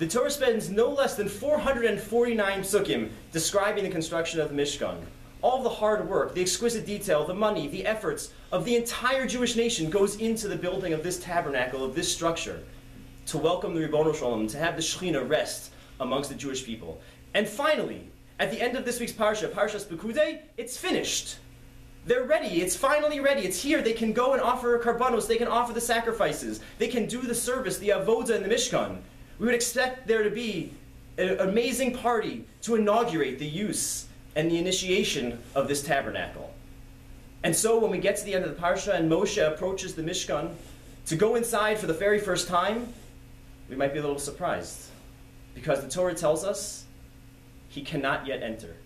The Torah spends no less than 449 psukim describing the construction of the Mishkan. All the hard work, the exquisite detail, the money, the efforts of the entire Jewish nation goes into the building of this tabernacle, of this structure, to welcome the Ribono Shalom, to have the Shekhinah rest amongst the Jewish people. And finally, at the end of this week's Parsha, Parshas Pekudei, it's finished. They're ready. It's finally ready. It's here. They can go and offer karbanos. They can offer the sacrifices. They can do the service, the avoda in the Mishkan. We would expect there to be an amazing party to inaugurate the use and the initiation of this tabernacle. And so when we get to the end of the Parsha and Moshe approaches the Mishkan to go inside for the very first time, we might be a little surprised. Because the Torah tells us he cannot yet enter.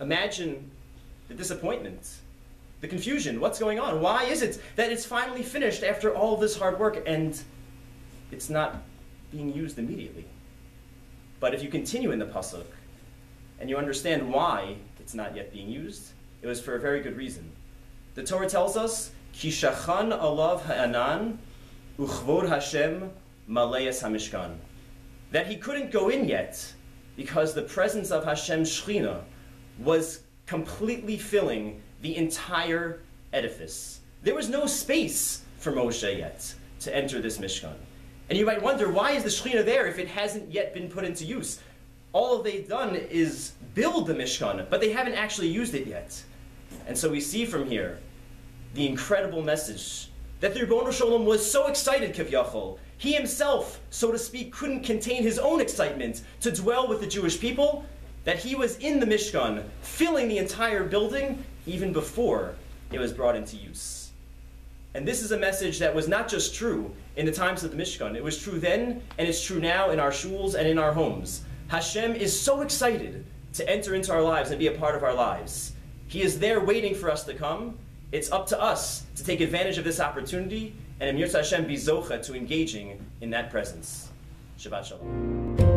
Imagine the disappointment, the confusion. What's going on? Why is it that it's finally finished after all this hard work and it's not being used immediately? But if you continue in the pasuk and you understand why it's not yet being used, it was for a very good reason. The Torah tells us, "Kishachan alav ha'anan uchvod Hashem malayas hamishkan," that he couldn't go in yet because the presence of Hashem Shechina was completely filling the entire edifice. There was no space for Moshe yet to enter this Mishkan. And you might wonder, why is the Shekhinah there if it hasn't yet been put into use? All they've done is build the Mishkan, but they haven't actually used it yet. And so we see from here the incredible message that the Ribono Shalom was so excited, Kivyachol. He himself, so to speak, couldn't contain his own excitement to dwell with the Jewish people, that he was in the Mishkan, filling the entire building even before it was brought into use. And this is a message that was not just true in the times of the Mishkan. It was true then, and it's true now in our shuls and in our homes. Hashem is so excited to enter into our lives and be a part of our lives. He is there waiting for us to come. It's up to us to take advantage of this opportunity and Emir Hashem be zocha to engaging in that presence. Shabbat Shalom.